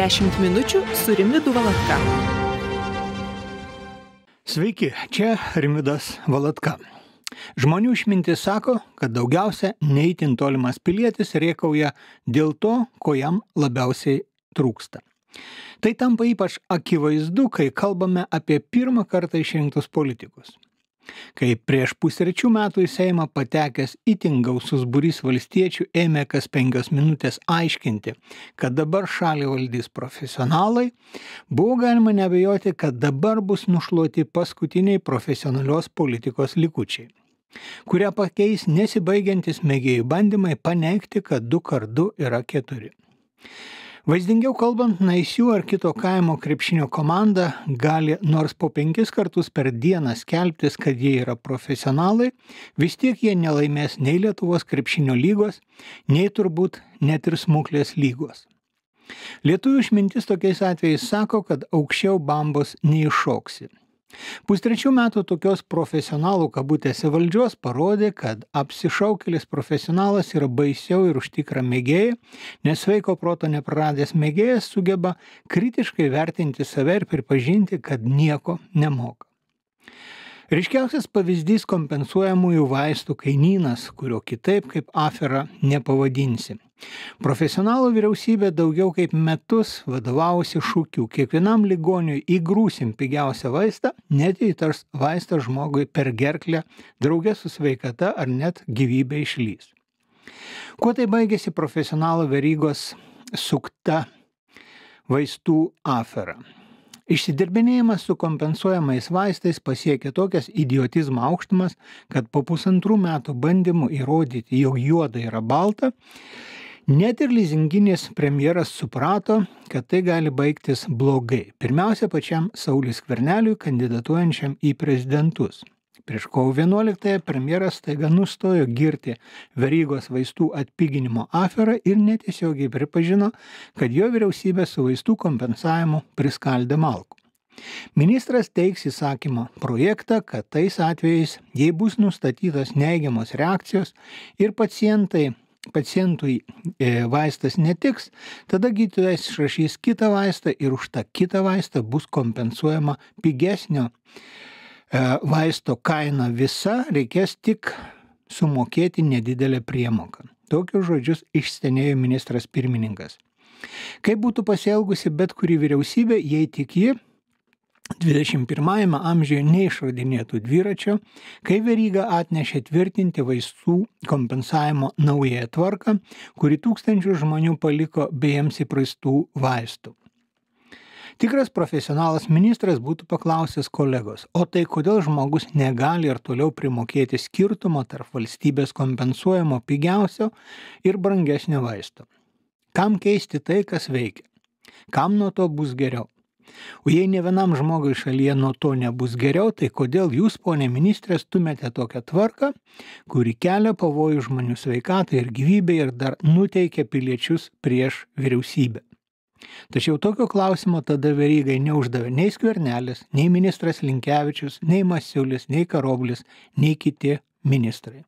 10 minučių su Rimidu Valatka. Sveiki, čia Rimidas Valatka. Žmonių išmintis sako, kad daugiausia neįtin tolimas pilietis riekauja dėl to, ko jam labiausiai trūksta. Tai tampa ypač akivaizdu, kai kalbame apie pirmą kartą išrinktus politikus. Kai prieš pusrečių metų į Seimą patekęs itin gausus burys valstiečių ėmė kas penkios minutės aiškinti, kad dabar šalį valdys profesionalai, buvo galima nebejoti, kad dabar bus nušluoti paskutiniai profesionalios politikos likučiai kurią pakeis nesibaigiantis mėgėjų bandymai paneigti, kad 2 kart 2 yra 4. Vaizdingiau kalbant, naisių ar kito kaimo krepšinio komanda gali nors po penkis kartus per dieną skelbtis, kad jie yra profesionalai, vis tiek jie nelaimės nei Lietuvos krepšinio lygos, nei turbūt net ir smuklės lygos. Lietuvių išmintis tokiais atvejais sako, kad aukščiau bambos neiššoksi. Pustrečių metų tokios profesionalų kabutėse valdžios parodė, kad apsišaukėlis profesionalas yra baisiau ir už tikrą mėgėją, nes sveiko proto nepraradęs mėgėjas sugeba kritiškai vertinti save ir pripažinti, kad nieko nemoka. Ryškiausias pavyzdys kompensuojamųjų vaistų kainynas, kurio kitaip kaip afera nepavadinsi. Profesionalų vyriausybė daugiau kaip metus vadovausi šūkiu, kiekvienam ligoniui įgrūsim pigiausią vaistą, net jei tas vaistas žmogui per gerklę, draugė su sveikata ar net gyvybė išlys. Kuo tai baigėsi profesionalų verygos sukta vaistų afera? Išsidirbinėjimas su kompensuojamais vaistais pasiekė tokias idiotizmo aukštumas, kad po pusantrų metų bandymų įrodyti, jog juoda yra balta, net ir lizinginės premjeras suprato, kad tai gali baigtis blogai. Pirmiausia, pačiam Saulis Kverneliui kandidatuojančiam į prezidentus. Prieš kovo 11-ąją premjeras taiga nustojo girti verygos vaistų atpiginimo aferą ir netiesiogiai pripažino, kad jo vyriausybė su vaistų kompensavimu priskaldė malkų. Ministras teiks įsakymo projektą, kad tais atvejais, jei bus nustatytos neigiamos reakcijos ir pacientai pacientui e, vaistas netiks, tada gydytojas išrašys kitą vaistą ir už tą kitą vaistą bus kompensuojama pigesnio vaisto kaina visa, reikės tik sumokėti nedidelę priemoką. Tokius žodžius išstenėjo ministras pirmininkas. Kaip būtų pasielgusi bet kuri vyriausybė, jei tik ji 21 amžiuje neišradinėtų dviračio, kai veryga atnešė tvirtinti vaistų kompensavimo naująją tvarką, kuri tūkstančių žmonių paliko be jiems įprastų vaistų. Tikras profesionalas ministras būtų paklausęs kolegos, o tai kodėl žmogus negali ir toliau primokėti skirtumo tarp valstybės kompensuojamo pigiausio ir brangesnio vaisto. Kam keisti tai, kas veikia? Kam nuo to bus geriau? O jei ne vienam žmogui šalyje nuo to nebus geriau, tai kodėl jūs, ponė ministrė, stumėte tokią tvarką, kuri kelia pavojų žmonių sveikatai ir gyvybei ir dar nuteikia piliečius prieš vyriausybę? Tačiau tokio klausimo tada verygai neuždavė nei skvernelis, nei ministras Linkevičius, nei Masiulis, nei Karoblis, nei kiti ministrai.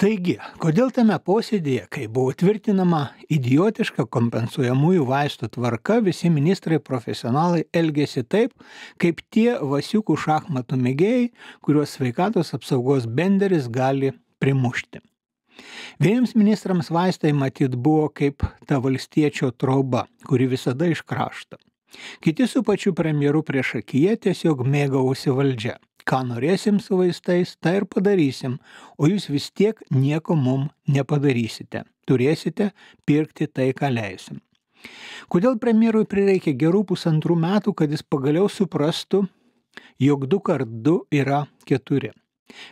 Taigi, kodėl tame posėdėje, kai buvo tvirtinama idiotiška kompensuojamųjų vaistų tvarka, visi ministrai profesionalai elgėsi taip, kaip tie vasiukų šachmatų mėgėjai, kuriuos sveikatos apsaugos benderis gali primušti. Vieniems ministrams vaistai matyt buvo kaip ta valstiečio trauba, kuri visada iškrašta. Kiti su pačiu premjeru prieš akiją tiesiog mėgavosi valdžia ką norėsim su vaistais, tą ir padarysim, o jūs vis tiek nieko mum nepadarysite. Turėsite pirkti tai, ką leisim. Kodėl premjerui prireikė gerų pusantrų metų, kad jis pagaliau suprastų, jog du kart du yra keturi?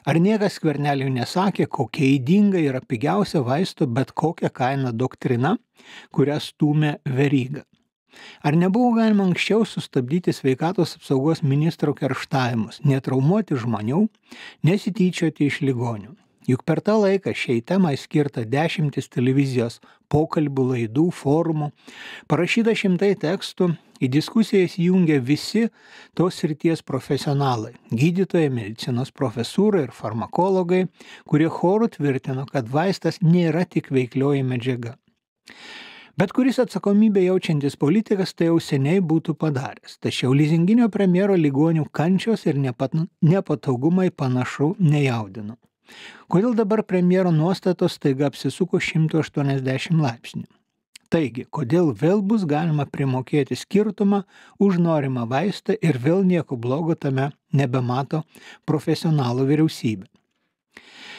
Ar niekas skverneliui nesakė, kokia įdinga yra pigiausia vaisto bet kokią kainą doktrina, kurią stumė veryga? Ar nebuvo galima anksčiau sustabdyti sveikatos apsaugos ministro kerštavimus, netraumuoti žmonių, nesityčioti iš ligonių? Juk per tą laiką šiai temai skirta dešimtis televizijos pokalbių, laidų, forumų, parašyta šimtai tekstų, į diskusijas jungia visi tos srities profesionalai - gydytojai, medicinos profesūrai ir farmakologai, kurie chorų tvirtino, kad vaistas nėra tik veiklioji medžiaga. Bet kuris atsakomybę jaučiantis politikas tai jau seniai būtų padaręs. Tačiau lizinginio premjero ligonių kančios ir nepatogumai panašu nejaudino. Kodėl dabar premjero nuostatos taiga apsisuko 180 laipsnių? Taigi, kodėl vėl bus galima primokėti skirtumą už norimą vaistą ir vėl nieko blogo tame nebemato profesionalų vyriausybė?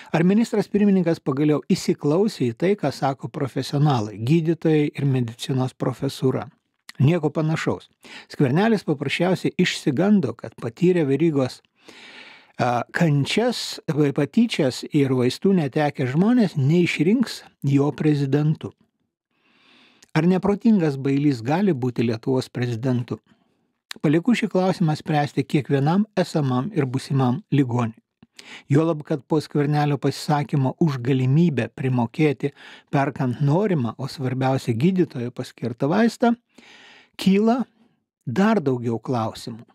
Ar ministras pirmininkas pagaliau įsiklausė į tai, ką sako profesionalai, gydytojai ir medicinos profesūra? Nieko panašaus. Skvernelis paprasčiausiai išsigando, kad patyrė verygos kančias, patyčias ir vaistų netekę žmonės neišrinks jo prezidentu. Ar neprotingas bailys gali būti Lietuvos prezidentu? Paliku šį klausimą spręsti kiekvienam esamam ir busimam ligoniui. Juolab, kad po skvernelio pasisakymo už galimybę primokėti perkant norimą, o svarbiausia gydytojo paskirtą vaistą, kyla dar daugiau klausimų.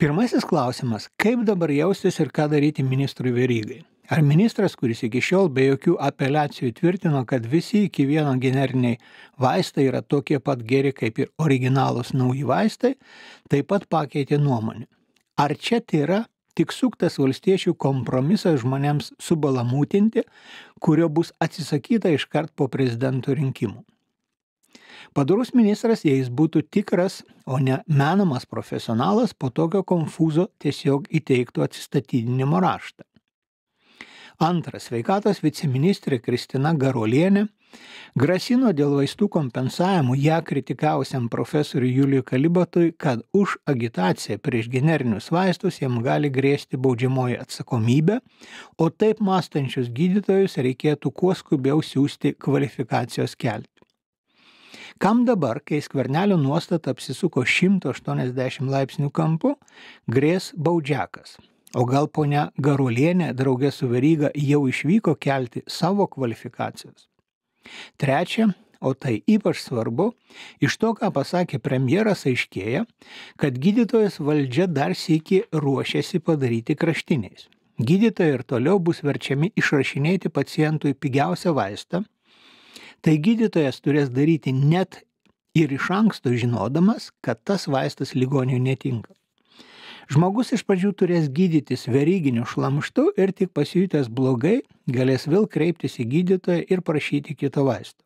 Pirmasis klausimas - kaip dabar jaustis ir ką daryti ministrui Verygai? Ar ministras, kuris iki šiol be jokių apeliacijų tvirtino, kad visi iki vieno generiniai vaistai yra tokie pat geri kaip ir originalūs nauji vaistai, taip pat pakeitė nuomonę? Ar čia tai yra tik suktas valstiečių kompromisas žmonėms subalamūtinti, kurio bus atsisakyta iškart po prezidento rinkimų? Padorus ministras, jei jis būtų tikras, o ne menamas profesionalas, po tokio konfūzo tiesiog įteiktų atsistatydinimo raštą. Antras, sveikatos viceministrė Kristina Garolienė grasino dėl vaistų kompensavimų ją kritikavusiam profesoriui Juliui Kalibatui, kad už agitaciją prieš generinius vaistus jam gali grėsti baudžiamoji atsakomybė, o taip mąstančius gydytojus reikėtų kuo skubiau siūsti kvalifikacijos kelti. Kam dabar, kai skvernelio nuostata apsisuko 180 laipsnių kampu, grės baudžiakas? O gal ponia Garulienė draugė su Veryga jau išvyko kelti savo kvalifikacijos? Trečia, o tai ypač svarbu, iš to, ką pasakė premjeras, aiškėja, kad gydytojas valdžia dar sėki ruošiasi padaryti kraštiniais. Gydytojai ir toliau bus verčiami išrašinėti pacientui pigiausią vaistą, Tai gydytojas turės daryti net ir iš anksto žinodamas, kad tas vaistas ligoniui netinka. Žmogus iš pradžių turės gydytis veryginiu šlamštu ir tik pasijutęs blogai galės vėl kreiptis į gydytoją ir prašyti kito vaisto.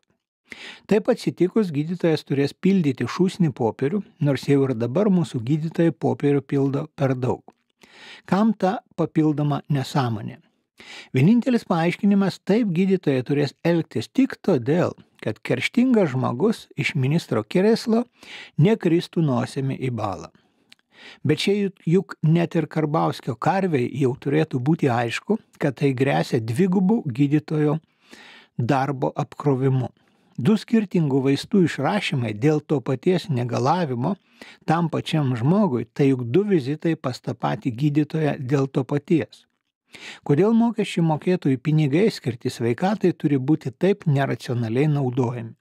Taip atsitikus gydytojas turės pildyti šūsnį popierių, nors jau ir dabar mūsų gydytojai popierių pildo per daug. Kam ta papildoma nesąmonė? Vienintelis paaiškinimas taip gydytojai turės elgtis tik todėl, kad kerštingas žmogus iš ministro kereslo nekristų nosimi į balą. Bet čia juk net ir Karbauskio karvei jau turėtų būti aišku, kad tai grėsia dvigubų gydytojo darbo apkrovimu. Du skirtingų vaistų išrašymai dėl to paties negalavimo tam pačiam žmogui, tai juk du vizitai pas tą patį gydytoją dėl to paties. Kodėl mokesčių mokėtojų pinigai skirti sveikatai turi būti taip neracionaliai naudojami?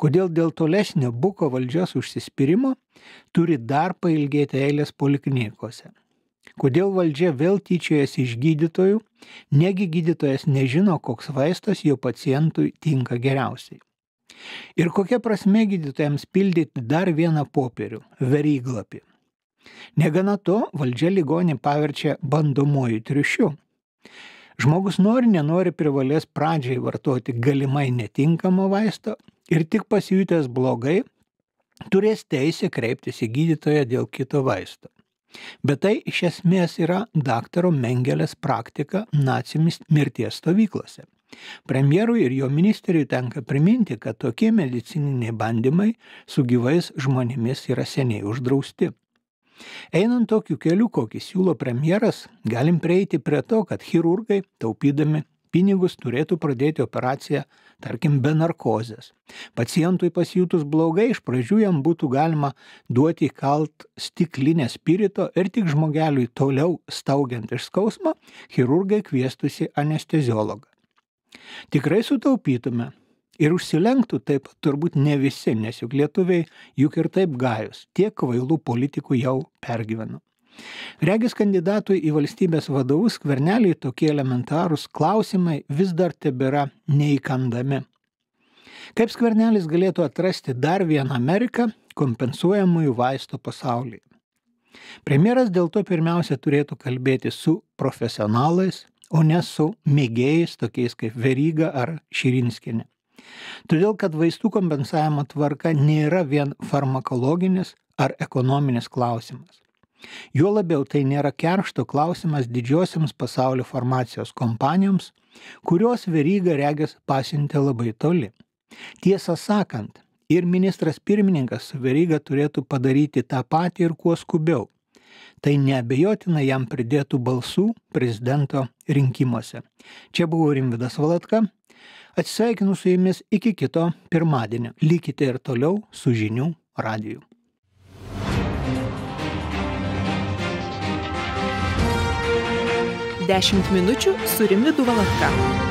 Kodėl dėl tolesnio buko valdžios užsispyrimo turi dar pailgėti eilės poliklinikose? Kodėl valdžia vėl tyčiojasi iš gydytojų, negi gydytojas nežino, koks vaistas jo pacientui tinka geriausiai? Ir kokia prasme gydytojams pildyti dar vieną popierių - veryglapį? Negana to, valdžia ligonį paverčia bandomuoju triušiu. Žmogus nori, nenori privalės pradžiai vartoti galimai netinkamo vaisto ir tik pasijutęs blogai turės teisę kreiptis į gydytoją dėl kito vaisto. Bet tai iš esmės yra daktaro Mengelės praktika nacimis mirties stovyklose. Premjerui ir jo ministeriui tenka priminti, kad tokie medicininiai bandymai su gyvais žmonėmis yra seniai uždrausti. Einant tokiu keliu, kokį siūlo premjeras, galim prieiti prie to, kad chirurgai, taupydami pinigus turėtų pradėti operaciją, tarkim, be narkozės. Pacientui pasijutus blogai, iš pradžių jam būtų galima duoti kalt stiklinę spirito ir tik žmogeliui toliau staugiant iš skausmo, chirurgai kviestusi anesteziologą. Tikrai sutaupytume. Ir užsilenktų taip turbūt ne visi, nes juk lietuviai juk ir taip gajus, tiek kvailų politikų jau pergyveno. Regis kandidatui į valstybės vadovus kverneliai tokie elementarūs klausimai vis dar tebėra neįkandami. Kaip skvernelis galėtų atrasti dar vieną Ameriką kompensuojamųjų vaistų pasaulyje? Premjeras dėl to pirmiausia turėtų kalbėti su profesionalais, o ne su mėgėjais tokiais kaip Veryga ar Širinskinė. Todėl, kad vaistų kompensavimo tvarka nėra vien farmakologinis ar ekonominis klausimas. Juo labiau tai nėra keršto klausimas didžiosiams pasaulio farmacijos kompanijoms, kurios veryga regės pasintė labai toli. Tiesą sakant, ir ministras pirmininkas su veryga turėtų padaryti tą patį ir kuo skubiau. Tai neabejotinai jam pridėtų balsų prezidento rinkimuose. Čia buvo Rimvidas Valatka. Atsisveikinu su jumis iki kito pirmadienio. Likite ir toliau su žinių radiju. 10 minučių su Rimvidu Valatka.